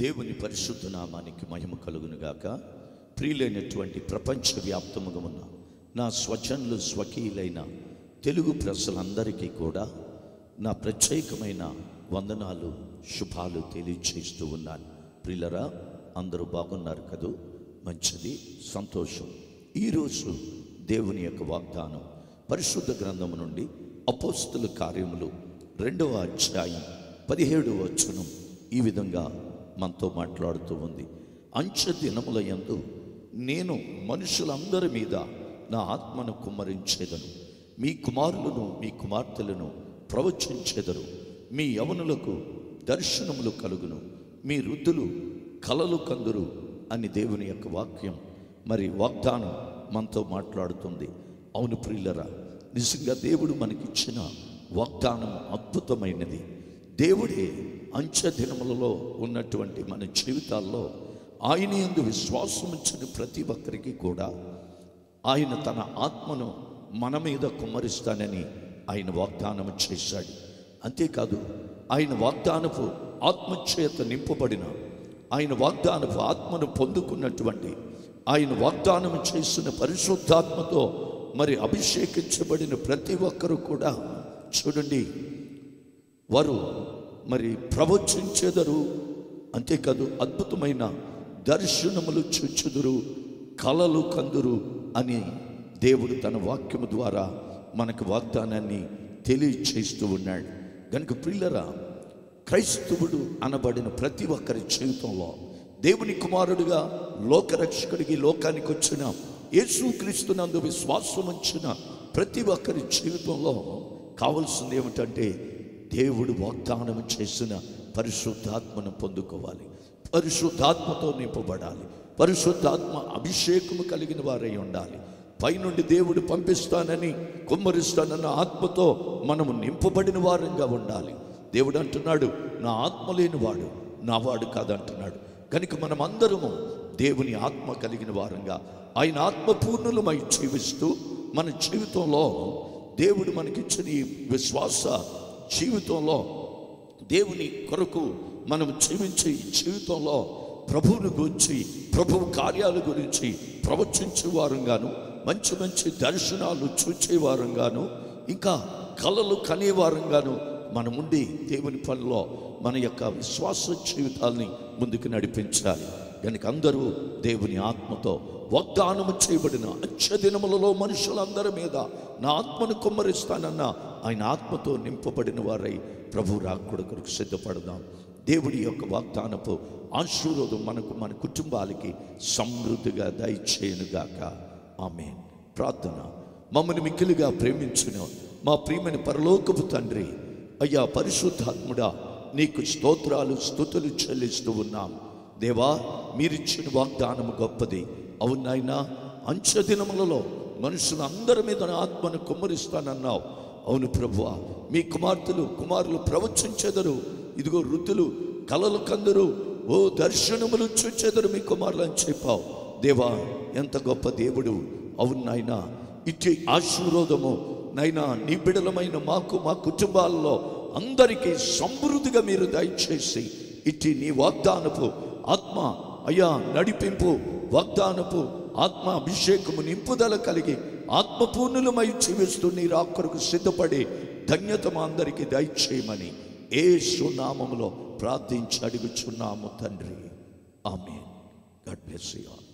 దేవుని పరిశుద్ధ నామానికి మహిమ కలుగునుగాక. ప్రియులైనటువంటి ప్రపంచవ్యాప్తముగా ఉన్న నా స్వజనులు స్వకీయులైన తెలుగు ప్రజలందరికీ కూడా నా ప్రత్యేకమైన వందనాలు శుభాలు తెలియచేస్తూ ఉన్నాను. ప్రియులరా అందరూ బాగున్నారు కదూ? మంచిది సంతోషం. ఈరోజు దేవుని యొక్క వాగ్దానం పరిశుద్ధ గ్రంథము నుండి అపోస్తుల కార్యములు రెండవ అధ్యాయం పదిహేడవ వచనం ఈ విధంగా మనతో మాట్లాడుతూ ఉంది. అంచె దినముల యందు నేను మనుషులందరి మీద నా ఆత్మను కుమ్మరించేదను. మీ కుమారులను మీ కుమార్తెలను ప్రవచించేదరు. మీ యవనులకు దర్శనములు కలుగును. మీ వృద్ధులు కలలు కందురు అని దేవుని యొక్క వాక్యం మరి వాగ్దానం మనతో మాట్లాడుతుంది. అవును ప్రియులరా నిజంగా దేవుడు మనకిచ్చిన వాగ్దానం అద్భుతమైనది. దేవుడే అంచె దినములలో ఉన్నటువంటి మన జీవితాల్లో ఆయన యందు విశ్వాసం ఉంచిన ప్రతి ఒక్కరికి కూడా ఆయన తన ఆత్మను మన మీద కుమ్మరిస్తానని ఆయన వాగ్దానం చేశాడు. అంతేకాదు ఆయన వాగ్దానపు ఆత్మచేత నింపబడిన ఆయన వాగ్దానపు ఆత్మను పొందుకున్నటువంటి ఆయన వాగ్దానం చేసిన పరిశుద్ధాత్మతో మరి అభిషేకించబడిన ప్రతి ఒక్కరూ కూడా చూడండి వారు మరి ప్రవచించెదరు. అంతేకాదు అద్భుతమైన దర్శనములు చూచుదురు కలలు కందురు అని దేవుడు తన వాక్యము ద్వారా మనకు వాగ్దానాన్ని తెలియచేస్తూ ఉన్నాడు. కనుక ప్రిల్లరా క్రైస్తవుడు అనబడిన ప్రతి ఒక్కరి జీవితంలో దేవుని కుమారుడిగా లోకరక్షకుడికి లోకానికి వచ్చిన యేసుక్రీస్తునందు విశ్వాసం ఉంచిన ప్రతి ఒక్కరి జీవితంలో కావలసింది ఏమిటంటే దేవుడు వాగ్దానం చేసిన పరిశుద్ధాత్మను పొందుకోవాలి. పరిశుద్ధాత్మతో నింపబడాలి. పరిశుద్ధాత్మ అభిషేకము కలిగిన వారై ఉండాలి. పైనుండి దేవుడు పంపిస్తానని కుమ్మరిస్తానన్న ఆత్మతో మనము నింపబడిన వారంగా ఉండాలి. దేవుడు అంటున్నాడు నా ఆత్మ లేనివాడు నా వాడు కాదంటున్నాడు. కనుక మనం అందరము దేవుని ఆత్మ కలిగిన వారంగా ఆయన ఆత్మపూర్ణులమై జీవిస్తూ మన జీవితంలో దేవుడు మనకిచ్చిన ఈ విశ్వాస జీవితంలో దేవుని కొరకు మనం జీవించే జీవితంలో ప్రభువుని గురించి ప్రభు కార్యాల గురించి ప్రవచించే వారంగాను మంచి మంచి దర్శనాలు చూచేవారంగాను ఇంకా కళలు కనేవారంగాను మనముండి దేవుని పనిలో మన యొక్క విశ్వాస జీవితాల్ని ముందుకు నడిపించాలి. కనుక అందరూ దేవుని ఆత్మతో వాగ్దానము చేయబడిన అచ్చదినములలో మనుషులందరి మీద నా ఆత్మను కుమ్మరిస్తానన్న ఆయన ఆత్మతో నింపబడిన వారై ప్రభు రాకుడు సిద్ధపడదాం. దేవుడి యొక్క వాగ్దానపు ఆశీర్వాదం మనకు మన కుటుంబాలకి సమృద్ధిగా దయచేయనుగాక. ఆమె ప్రార్థన. మమ్మల్ని మిక్కిలిగా ప్రేమించిన. మా ప్రియమైన పరలోకపు తండ్రి అయ్యా పరిశుద్ధాత్ముడా నీకు స్తోత్రాలు స్థుతులు చెల్లిస్తూ ఉన్నాం. దేవా మీరిచ్చిన వాగ్దానము గొప్పది. అవునాయినా అంచె దినములలో మనుషులందరి మీద నా ఆత్మను కుమ్మరిస్తానన్నావు. అవును ప్రభువ మీ కుమార్తెలు కుమారులు ప్రవచించెదరు. ఇదిగో వృద్ధులు కలలు కందరు. ఓ దర్శనములు చూచెదరు మీ కుమారులు అని చెప్పావు. దేవా ఎంత గొప్ప దేవుడు. అవును నాయనా ఇట్టి ఆశీర్వాదము నైనా నీ బిడలమైన మాకు మా కుటుంబాల్లో అందరికీ సమృద్ధిగా మీరు దయచేసి ఇట్టి నీ వాగ్దానపు ఆత్మ అయ్యా నడిపింపు వాగ్దానపు ఆత్మ అభిషేకము నింపుదల కలిగి ఆత్మపూర్ణులమై జీవిస్తూ నీ రాకొరకు సిద్ధపడి ధన్యత మా అందరికీ దయచేయమని ఏ సునామంలో ప్రార్థించి అడుగుచున్నాము తండ్రి. ఆమె గడ్ బ్లెస్ యూ ఆల్.